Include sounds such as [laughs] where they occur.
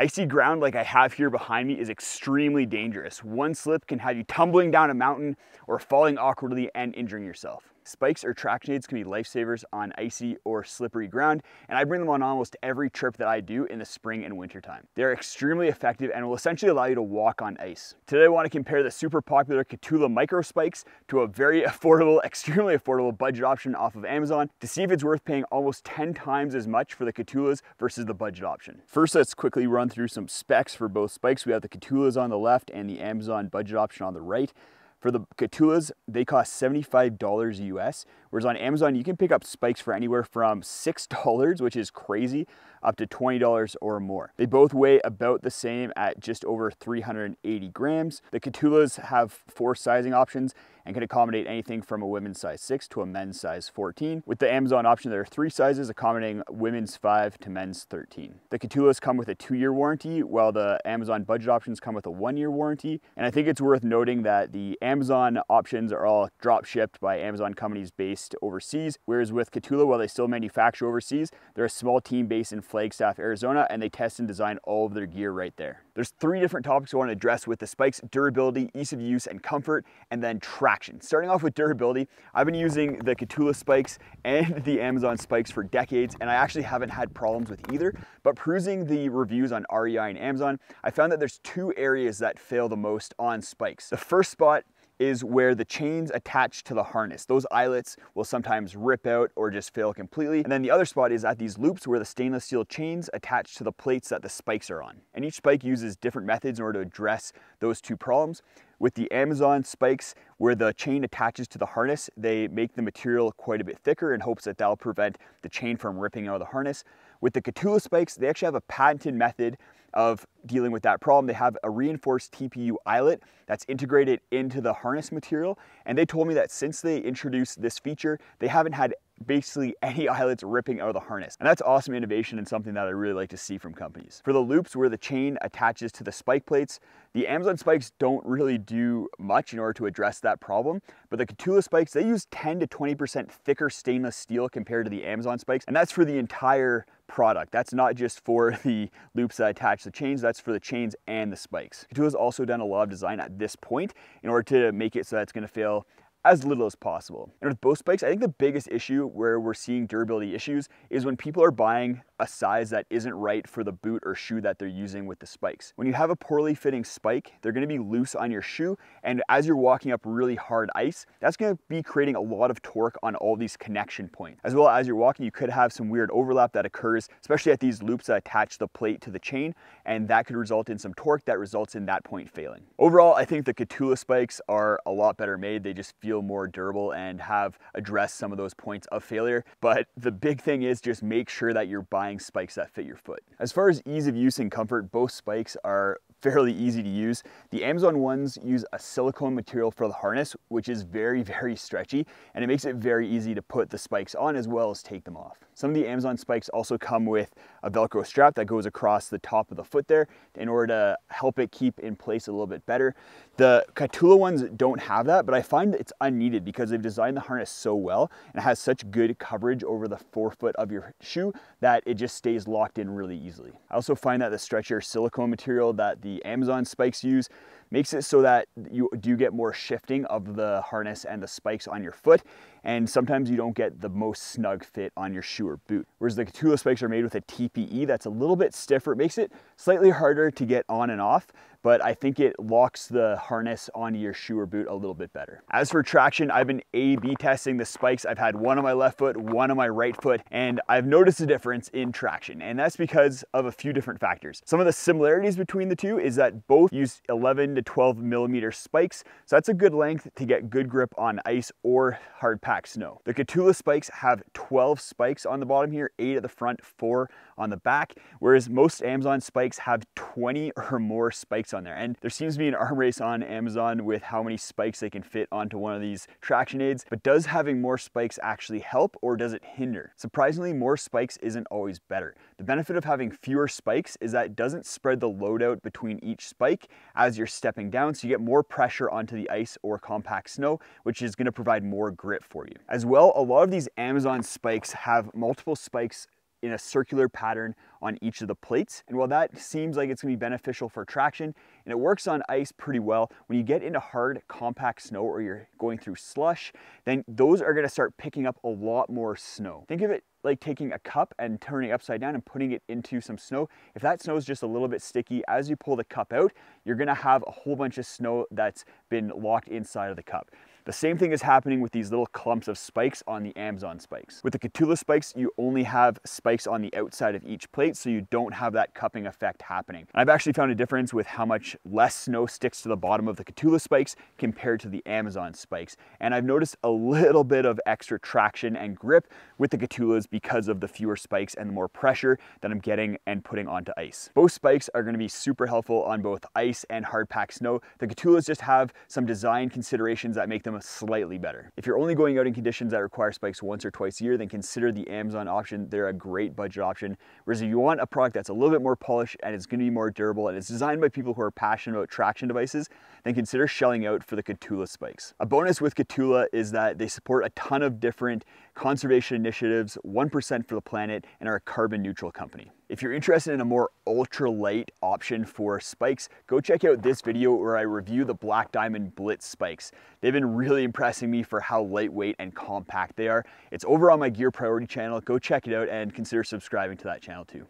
Icy ground like I have here behind me is extremely dangerous. One slip can have you tumbling down a mountain or falling awkwardly and injuring yourself. Spikes or traction aids can be lifesavers on icy or slippery ground, and I bring them on almost every trip that I do in the spring and winter time. They're extremely effective and will essentially allow you to walk on ice. Today I want to compare the super popular Kahtoola Micro Spikes to a very [laughs] affordable, extremely affordable budget option off of Amazon to see if it's worth paying almost 10 times as much for the Kahtoolas versus the budget option. First, let's quickly run through some specs for both spikes. We have the Kahtoolas on the left and the Amazon budget option on the right. For the Kahtoolas, they cost $75 US, whereas on Amazon, you can pick up spikes for anywhere from $6, which is crazy, up to $20 or more. They both weigh about the same at just over 380 grams. The Kahtoolas have four sizing options and can accommodate anything from a women's size 6 to a men's size 14. With the Amazon option, there are three sizes accommodating women's 5 to men's 13. The Kahtoolas come with a two-year warranty, while the Amazon budget options come with a one-year warranty. And I think it's worth noting that the Amazon options are all drop shipped by Amazon companies based overseas, whereas with Kahtoola, while they still manufacture overseas, they're a small team based in Flagstaff, Arizona, and they test and design all of their gear right there. There's three different topics I want to address with the spikes, durability, ease of use, and comfort, and then traction. Starting off with durability, I've been using the Kahtoola spikes and the Amazon spikes for decades, and I actually haven't had problems with either, but perusing the reviews on REI and Amazon, I found that there's two areas that fail the most on spikes. The first spot is where the chains attach to the harness. Those eyelets will sometimes rip out or just fail completely. And then the other spot is at these loops where the stainless steel chains attach to the plates that the spikes are on. And each spike uses different methods in order to address those two problems. With the Amazon spikes, where the chain attaches to the harness, they make the material quite a bit thicker in hopes that that'll prevent the chain from ripping out of the harness. With the Kahtoola spikes, they actually have a patented method of dealing with that problem. They have a reinforced TPU eyelet that's integrated into the harness material. And they told me that since they introduced this feature, they haven't had basically [laughs] any eyelets ripping out of the harness. And that's awesome innovation and something that I really like to see from companies. For the loops where the chain attaches to the spike plates, the Amazon spikes don't really do much in order to address that problem, but the Kahtoola spikes, they use 10 to 20% thicker stainless steel compared to the Amazon spikes, and that's for the entire product. That's not just for [laughs] the loops that attach the chains, that's for the chains and the spikes. Has also done a lot of design at this point in order to make it so that it's gonna fail as little as possible. And with both spikes, I think the biggest issue where we're seeing durability issues is when people are buying a size that isn't right for the boot or shoe that they're using with the spikes. When you have a poorly fitting spike, they're gonna be loose on your shoe, and as you're walking up really hard ice, that's gonna be creating a lot of torque on all these connection points. As well as you're walking, you could have some weird overlap that occurs, especially at these loops that attach the plate to the chain, and that could result in some torque that results in that point failing. Overall, I think the Kahtoola spikes are a lot better made. They just feel more durable and have addressed some of those points of failure. But the big thing is just make sure that you're buying spikes that fit your foot. As far as ease of use and comfort, both spikes are fairly easy to use. The Amazon ones use a silicone material for the harness, which is very, [laughs] very stretchy, and it makes it very easy to put the spikes on as well as take them off. Some of the Amazon spikes also come with a Velcro strap that goes across the top of the foot there in order to help it keep in place a little bit better. The Kahtoola ones don't have that, but I find it's unneeded because they've designed the harness so well and it has such good coverage over the forefoot of your shoe that it just stays locked in really easily. I also find that the stretchier silicone material that the the Amazon spikes use makes it so that you do get more shifting of the harness and the spikes on your foot and sometimes you don't get the most snug fit on your shoe or boot. Whereas the Kahtoola spikes are made with a TPE that's a little bit stiffer. It makes it slightly harder to get on and off, but I think it locks the harness onto your shoe or boot a little bit better. As for traction, I've been A-B testing the spikes. I've had one on my left foot, one on my right foot, and I've noticed a difference in traction, and that's because of a few different factors. Some of the similarities between the two is that both use 11 to 12 millimeter spikes, so that's a good length to get good grip on ice or hard pack snow. The Kahtoola spikes have 12 spikes on the bottom here, eight at the front, four on the back, whereas most Amazon spikes have 20 or more spikes on there. And there seems to be an arm race on Amazon with how many spikes they can fit onto one of these traction aids, but does having more spikes actually help or does it hinder? Surprisingly, more spikes isn't always better. The benefit of having fewer spikes is that it doesn't spread the load out between each spike as you're stepping down, so you get more pressure onto the ice or compact snow, which is gonna provide more grip for you. As well, a lot of these Amazon spikes have multiple spikes in a circular pattern on each of the plates. And while that seems like it's gonna be beneficial for traction, and it works on ice pretty well, when you get into hard, compact snow or you're going through slush, then those are gonna start picking up a lot more snow. Think of it like taking a cup and turning upside down and putting it into some snow. If that snow is just a little bit sticky, as you pull the cup out, you're gonna have a whole bunch of snow that's been locked inside of the cup. The same thing is happening with these little clumps of spikes on the Amazon spikes. With the Kahtoola spikes, you only have spikes on the outside of each plate, so you don't have that cupping effect happening. I've actually found a difference with how much less snow sticks to the bottom of the Kahtoola spikes compared to the Amazon spikes. And I've noticed a little bit of extra traction and grip with the Kahtoolas because of the fewer spikes and the more pressure that I'm getting and putting onto ice. Both spikes are gonna be super helpful on both ice and hard packed snow. The Kahtoolas just have some design considerations that make them slightly better. If you're only going out in conditions that require spikes once or twice a year, then consider the Amazon option. They're a great budget option. Whereas if you want a product that's a little bit more polished and it's gonna be more durable and it's designed by people who are passionate about traction devices, then consider shelling out for the Kahtoola spikes. A bonus with Kahtoola is that they support a ton of different conservation initiatives, 1% for the planet, and are a carbon neutral company. If you're interested in a more ultra light option for spikes, go check out this video where I review the Black Diamond Blitz spikes. They've been really impressing me for how lightweight and compact they are. It's over on my Gear Priority channel. Go check it out and consider subscribing to that channel too.